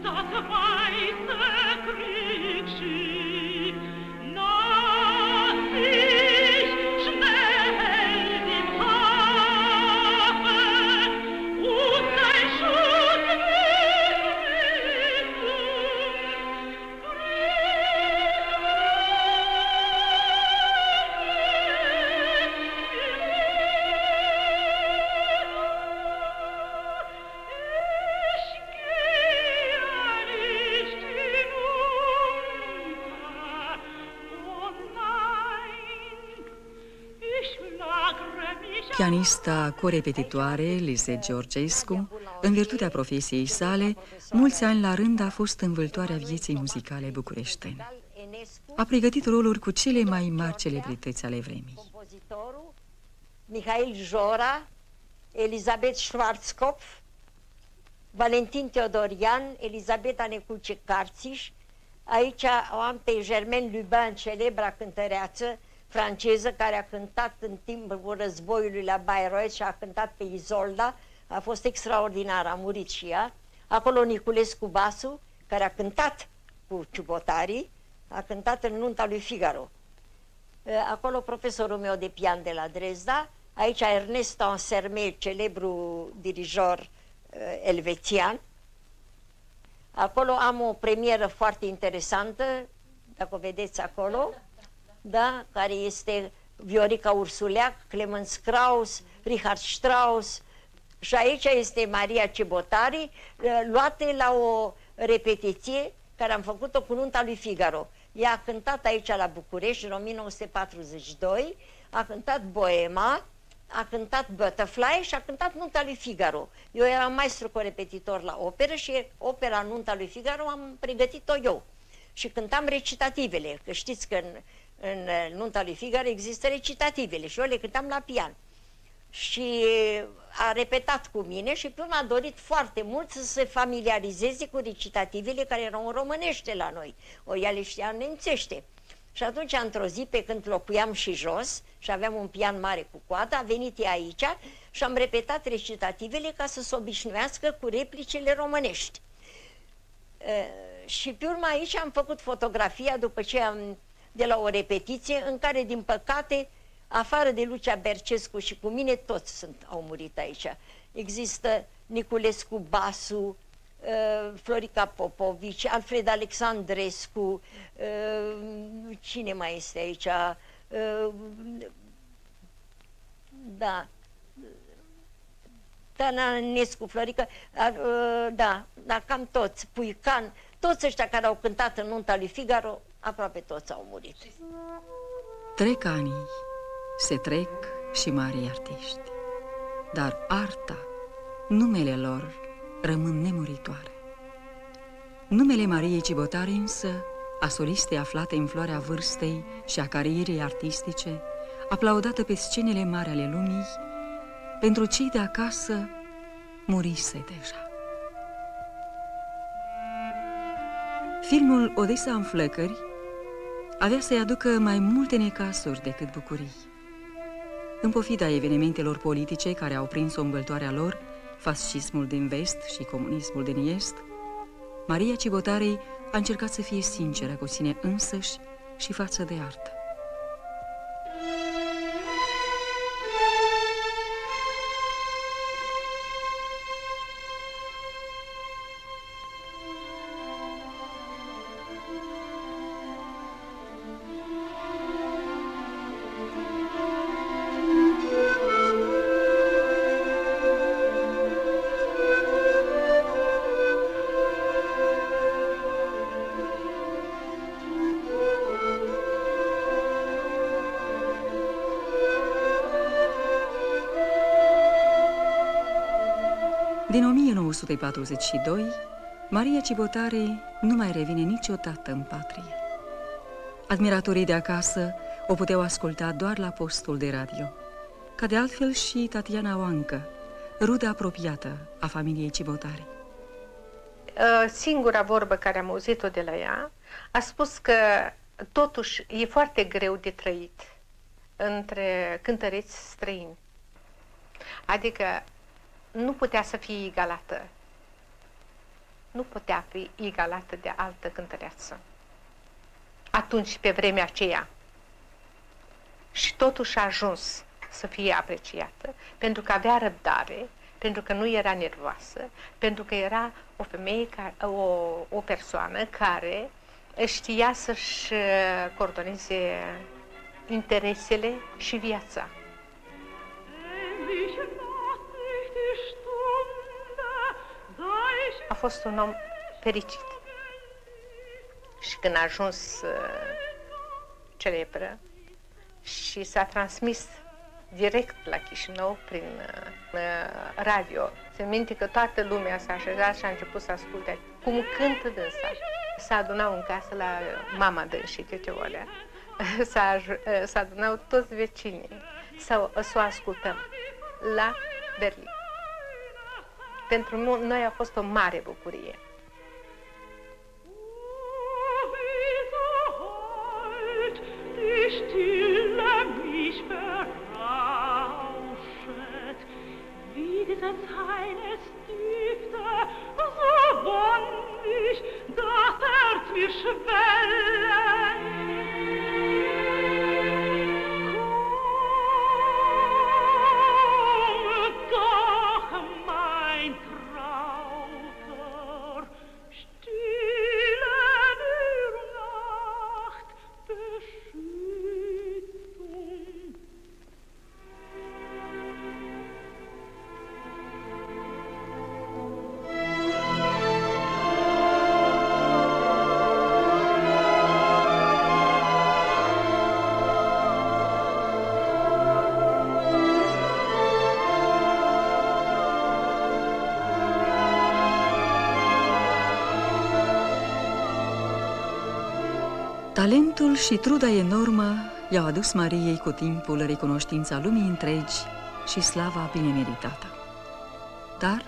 stata Pianista corepetitoare Lise Georgescu, în virtutea profesiei sale, mulți ani la rând a fost învâltoarea vieții muzicale bucureștene. A pregătit roluri cu cele mai mari celebrități ale vremii. Mihail Jora, Elizabeth Schwarzkopf, Valentin Teodorian, Elizabeta Neculce Carțiș, aici o am pe Germaine Lubin, celebra cântăreață, franceză care a cântat în timpul războiului la Bayreuth și a cântat pe Izolda, a fost extraordinar, a murit și ea. Acolo Niculescu Basu, care a cântat cu ciubotarii, a cântat în nunta lui Figaro. Acolo profesorul meu de pian de la Dresda, aici Ernest Anserme, celebru dirijor elvețian. Acolo am o premieră foarte interesantă, dacă o vedeți acolo da? care este Viorica Ursuleac, Clemens Kraus, Richard Strauss și aici este Maria Cebotari, eh, luate la o repetiție care am făcut-o cu nunta lui Figaro. Ea a cântat aici la București în 1942, a cântat Boema, a cântat Butterfly și a cântat Nunta lui Figaro. Eu eram maestru corepetitor la operă și opera Nunta lui Figaro am pregătit-o eu. Și cântam recitativele, că știți că în în nunta lui Figaro există recitativele și eu le cântam la pian. Și a repetat cu mine și pe a dorit foarte mult să se familiarizeze cu recitativele care erau în românește la noi. O ea le știa în nemțește. Și atunci, într-o zi, pe când locuiam și jos și aveam un pian mare cu coadă, a venit ea aici și am repetat recitativele ca să se obișnuiască cu replicile românești. E, și pe urmă aici am făcut fotografia după ce am de la o repetiție în care, din păcate, afară de Lucia Bercescu și cu mine, toți sunt, au murit aici. Există Niculescu Basu, uh, Florica Popovici, Alfred Alexandrescu, uh, cine mai este aici? Uh, da, Nescu, Florica, da, da, cam toți, Puican, toți ăștia care au cântat în nunta lui Figaro aproape toți au murit. Trec ani, se trec și mari artiști, dar arta, numele lor rămân nemuritoare. Numele Mariei Cibotari însă, a solistei aflate în floarea vârstei și a carierei artistice, aplaudată pe scenele mari ale lumii, pentru cei de acasă murise deja. Filmul Odessa în flăcări avea să-i aducă mai multe necasuri decât bucurii. În pofida evenimentelor politice care au prins o învăltoarea lor, fascismul din vest și comunismul din est, Maria Cibotarei a încercat să fie sinceră cu sine însăși și față de artă. 1942, Maria Cibotare nu mai revine niciodată în patrie. Admiratorii de acasă o puteau asculta doar la postul de radio, ca de altfel și Tatiana Oancă, rudă apropiată a familiei Cibotare. Uh, singura vorbă care am auzit-o de la ea a spus că totuși e foarte greu de trăit între cântăreți străini. Adică nu putea să fie egalată. Nu putea fi egalată de altă cântăreață. Atunci, pe vremea aceea. Și totuși a ajuns să fie apreciată, pentru că avea răbdare, pentru că nu era nervoasă, pentru că era o femeie, o, o persoană care știa să-și coordoneze interesele și viața. Fost un om fericit. Și când a ajuns uh, celebră și s-a transmis direct la Chișinău prin uh, radio. Se minte că toată lumea s-a așezat și a început să asculte cum cântă dânsa. S-a adunat în casă la mama dânsii, tete Olea. S-a, adunau toți vecinii să, să o ascultăm la Berlin. Pentru noi a fost o mare bucurie. Talentul și truda enormă i-au adus Mariei cu timpul recunoștința lumii întregi și slava bine meritată. Dar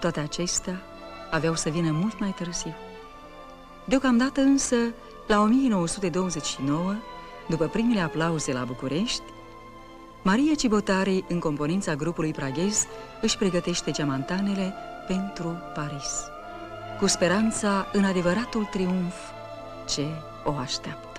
toate acestea aveau să vină mult mai târziu. Deocamdată însă, la 1929, după primele aplauze la București, Maria Cibotari, în componința grupului praghez, își pregătește geamantanele pentru Paris, cu speranța în adevăratul triumf ce o așteaptă.